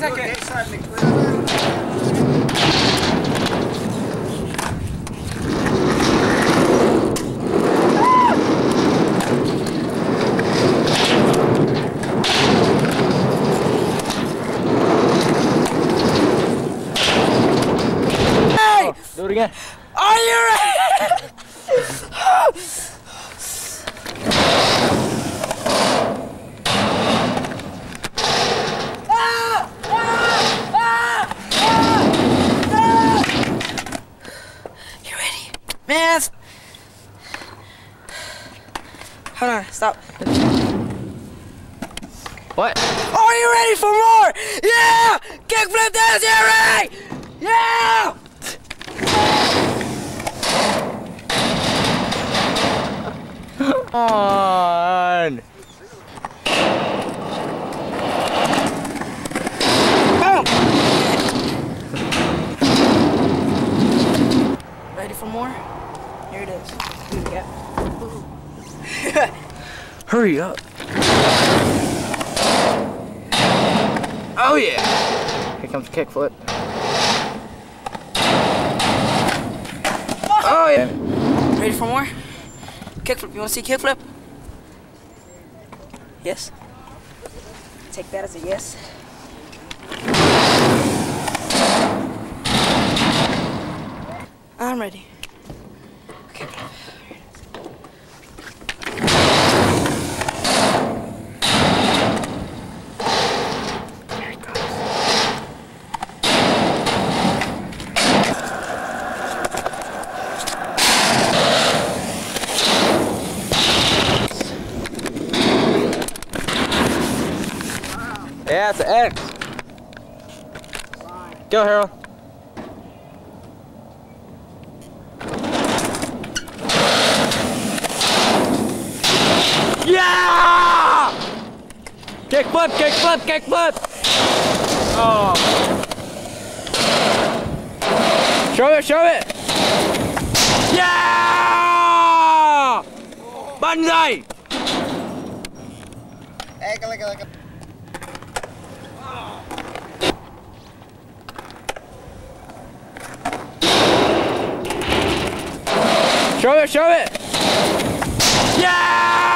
back second. Hey! Do it again. Are you ready? You ready? Man, Hold on, stop. What? Are you ready for more? Yeah! Kickflip dance, Jerry! Yeah! Come on. Boom! Ready for more? Here it is. Yeah. Hurry up. Oh yeah. Here comes the kickflip. Oh, oh yeah. Ready for more? Kickflip. You want to see kickflip? Yes. Take that as a yes. I'm ready. Yeah, it's an X. Go, Harold. Yeah! kick flip Kickflip, kickflip, kickflip! Oh. Show it, show it! Yeah! Banzai! Show it, show it! Yeah!